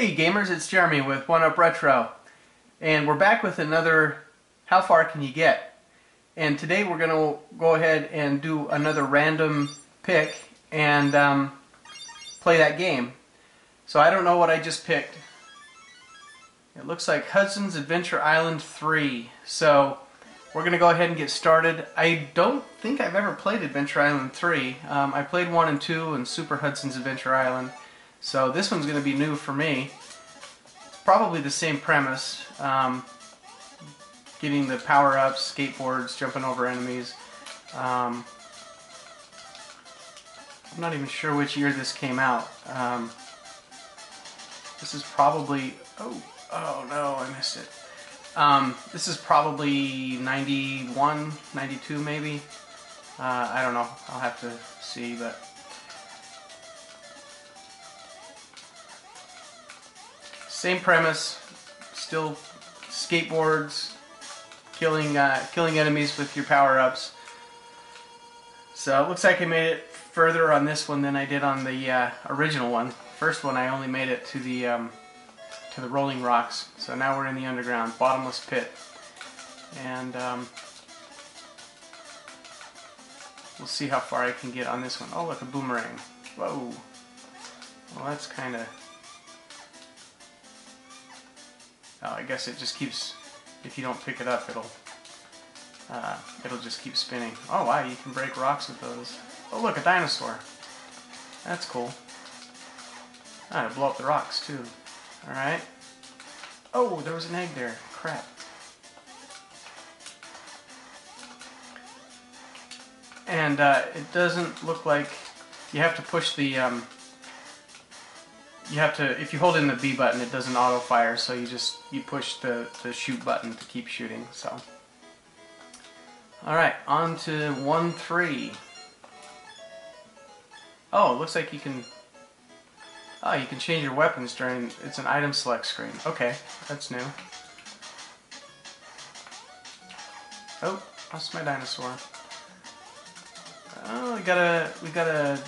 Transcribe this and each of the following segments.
Hey gamers, it's Jeremy with One Up Retro and we're back with another How Far Can You Get? And today we're going to go ahead and do another random pick and um, play that game. So I don't know what I just picked. It looks like Hudson's Adventure Island 3. So we're going to go ahead and get started. I don't think I've ever played Adventure Island 3. Um, I played 1 and 2 and Super Hudson's Adventure Island. So this one's going to be new for me. Probably the same premise. Um, getting the power-ups, skateboards, jumping over enemies. Um, I'm not even sure which year this came out. Um, this is probably... Oh, oh no, I missed it. Um, this is probably 91, 92 maybe. Uh, I don't know. I'll have to see, but... Same premise, still skateboards, killing uh, killing enemies with your power-ups. So it looks like I made it further on this one than I did on the uh, original one. First one I only made it to the um, to the Rolling Rocks. So now we're in the underground, bottomless pit. And um, we'll see how far I can get on this one. Oh look, a boomerang. Whoa. Well that's kind of Oh, I guess it just keeps, if you don't pick it up, it'll uh, it'll just keep spinning. Oh wow, you can break rocks with those. Oh look, a dinosaur. That's cool. Ah, to blow up the rocks too. Alright. Oh, there was an egg there. Crap. And uh, it doesn't look like you have to push the um, you have to, if you hold in the B button, it doesn't auto fire, so you just, you push the, the shoot button to keep shooting, so. Alright, on to 1-3. Oh, looks like you can, oh, you can change your weapons during, it's an item select screen. Okay, that's new. Oh, lost my dinosaur. Oh, we got a, we got a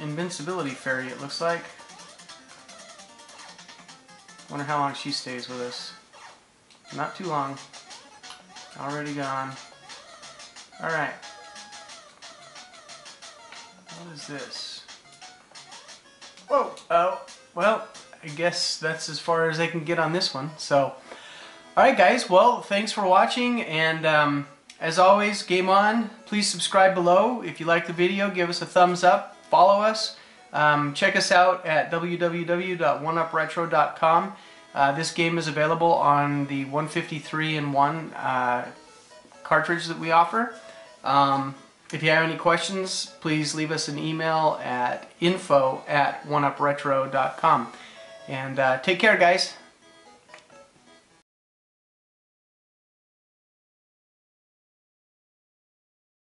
invincibility fairy, it looks like. Wonder how long she stays with us. Not too long. Already gone. Alright. What is this? Whoa! Oh, well, I guess that's as far as I can get on this one. So, alright guys, well, thanks for watching, and um, as always, game on. Please subscribe below. If you like the video, give us a thumbs up, follow us. Um, check us out at www.oneupretro.com. Uh, this game is available on the 153 in 1 uh, cartridge that we offer. Um, if you have any questions, please leave us an email at info at oneupretro.com. And uh, take care, guys.